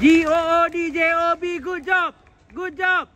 G-O-O-D-J-O-B, good job, good job.